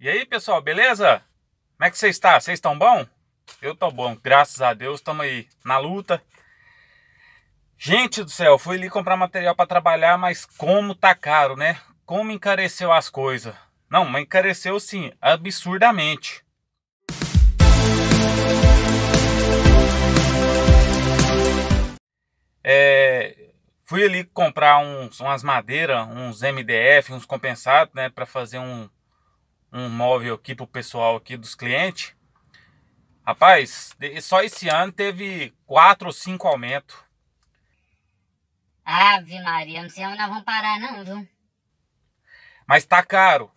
E aí, pessoal, beleza? Como é que vocês estão? Vocês estão bom? Eu tô bom, graças a Deus, estamos aí na luta. Gente do céu, fui ali comprar material para trabalhar, mas como tá caro, né? Como encareceu as coisas. Não, mas encareceu sim, absurdamente. É, fui ali comprar uns, umas madeiras, uns MDF, uns compensados, né, para fazer um, um móvel aqui pro pessoal aqui dos clientes. Rapaz, só esse ano teve quatro ou cinco aumentos. Ave Maria, não sei onde nós vamos parar não, viu? Mas tá caro.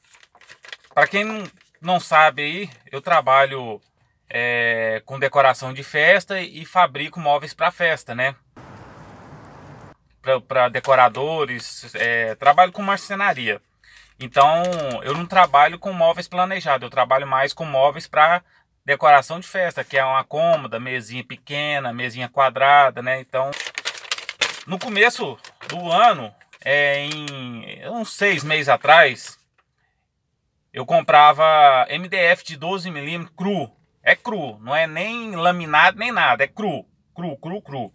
Para quem não, não sabe aí, eu trabalho é, com decoração de festa e fabrico móveis para festa, né? Para decoradores, é, trabalho com marcenaria. Então, eu não trabalho com móveis planejados, eu trabalho mais com móveis para decoração de festa, que é uma cômoda, mesinha pequena, mesinha quadrada, né? Então, no começo do ano, é, em uns seis meses atrás, eu comprava MDF de 12mm cru. É cru, não é nem laminado nem nada, é cru, cru, cru, cru.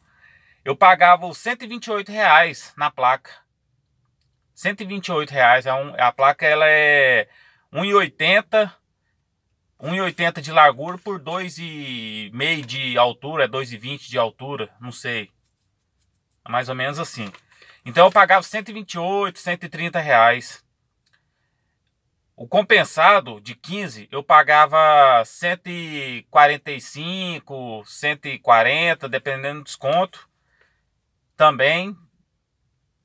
Eu pagava os 128 reais na placa. 128 reais. É um, a placa ela é 1,80 1,80 de largura por 2,5 de altura, é 2,20 de altura, não sei. É mais ou menos assim. Então eu pagava 128, 130 reais. O compensado de 15 eu pagava 145, 140, dependendo do desconto. Também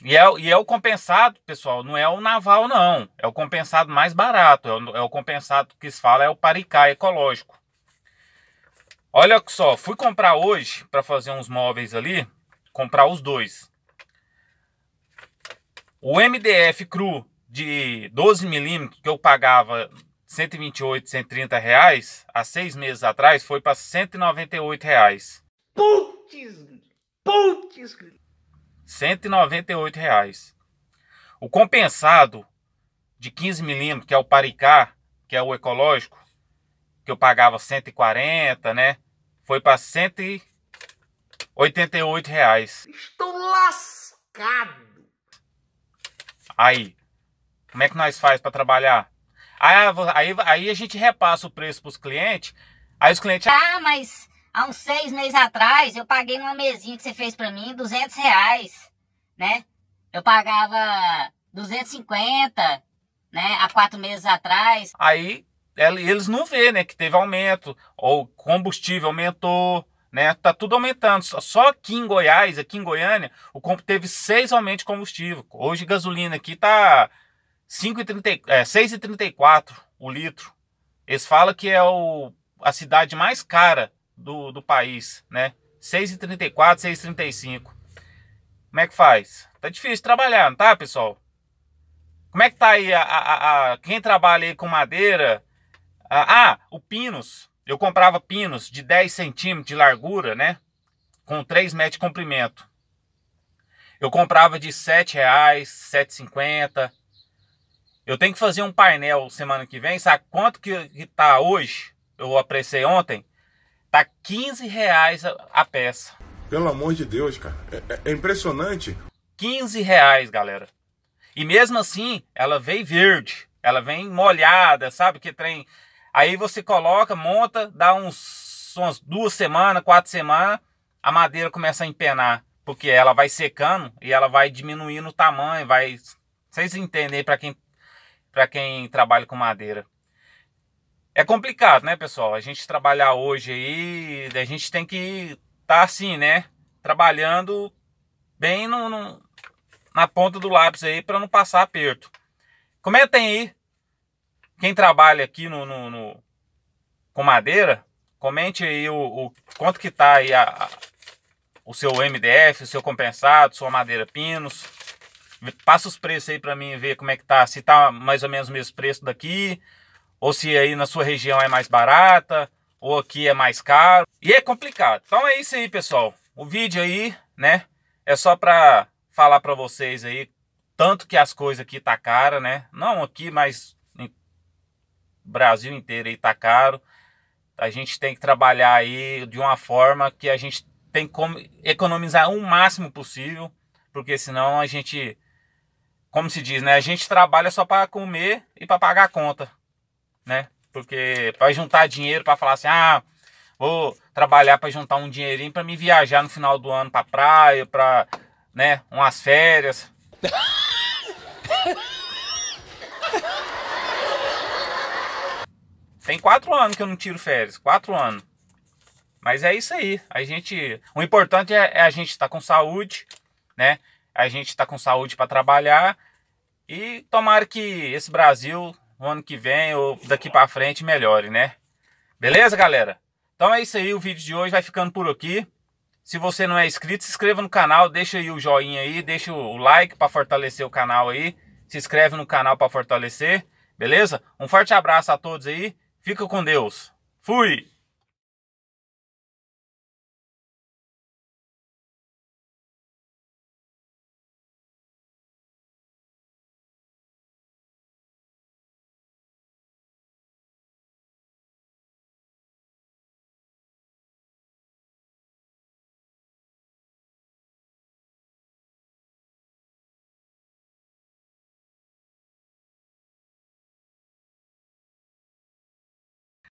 e é, e é o compensado, pessoal, não é o naval, não. É o compensado mais barato. É o, é o compensado que se fala, é o paricá ecológico. Olha só, fui comprar hoje para fazer uns móveis ali, comprar os dois. O MDF cru de 12 milímetros que eu pagava 128, 130 reais há seis meses atrás foi para 198 reais. Putz, putz. 198 reais. O compensado de 15 milímetros, que é o Paricá, que é o ecológico, que eu pagava 140, né? Foi para 188 reais. Estou lascado. Aí, como é que nós faz para trabalhar? Aí, aí, aí a gente repassa o preço para os clientes. Aí os clientes. Ah, mas há uns seis meses atrás, eu paguei numa mesinha que você fez para mim 200 reais, né? Eu pagava 250, né? Há quatro meses atrás. Aí eles não vê, né? Que teve aumento, ou combustível aumentou, né? Tá tudo aumentando. Só aqui em Goiás, aqui em Goiânia, o teve seis aumentos de combustível. Hoje gasolina aqui tá 5,30, é, 6,34 o litro. Eles falam que é o, a cidade mais cara do, do país, né? 6,34, 6,35. Como é que faz? Tá difícil trabalhar, não tá, pessoal? Como é que tá aí a, a, a quem trabalha aí com madeira? Ah, ah, o pinos. Eu comprava pinos de 10 centímetros de largura, né? Com 3 metros de comprimento. Eu comprava de 7 reais, 7,50. Eu tenho que fazer um painel semana que vem. Sabe quanto que, que tá hoje? Eu apreciei ontem. Tá 15 reais a, peça. Pelo amor de Deus, cara. É, é, é impressionante. 15 reais, galera. E mesmo assim, ela vem verde. Ela vem molhada, sabe? Que trem. Aí você coloca, monta, dá uns, umas duas semanas, quatro semanas, a madeira começa a empenar. Porque ela vai secando e ela vai diminuindo o tamanho, vai. Vocês entendem para quem, pra quem trabalha com madeira. É complicado, né, pessoal? A gente trabalhar hoje aí, a gente tem que estar tá assim, né? Trabalhando bem no, no, na ponta do lápis aí para não passar aperto. Comentem aí. Quem trabalha aqui no, no, no com madeira, comente aí o, o, quanto que tá aí a, a, o seu MDF, o seu compensado, sua madeira pinos. Passa os preços aí para mim ver como é que tá, se tá mais ou menos o mesmo preço daqui, ou se aí na sua região é mais barata, ou aqui é mais caro. E é complicado. Então é isso aí, pessoal. O vídeo aí, né, é só para falar para vocês aí tanto que as coisas aqui tá cara, né? Não aqui, mas Brasil inteiro aí tá caro. A gente tem que trabalhar aí de uma forma que a gente tem como economizar o máximo possível, porque senão a gente, como se diz, né? A gente trabalha só para comer e para pagar a conta, né? Porque para juntar dinheiro para falar assim, ah, vou trabalhar para juntar um dinheirinho para me viajar no final do ano para praia, para, né, umas férias. Tem quatro anos que eu não tiro férias, quatro anos. Mas é isso aí. A gente, o importante é, é a gente estar tá com saúde, né? A gente estar tá com saúde para trabalhar e tomara que esse Brasil, no ano que vem ou daqui para frente, melhore, né? Beleza, galera? Então é isso aí, o vídeo de hoje vai ficando por aqui. Se você não é inscrito, se inscreva no canal, deixa aí o joinha aí, deixa o like para fortalecer o canal aí. Se inscreve no canal para fortalecer, beleza? Um forte abraço a todos aí. Fica com Deus. Fui!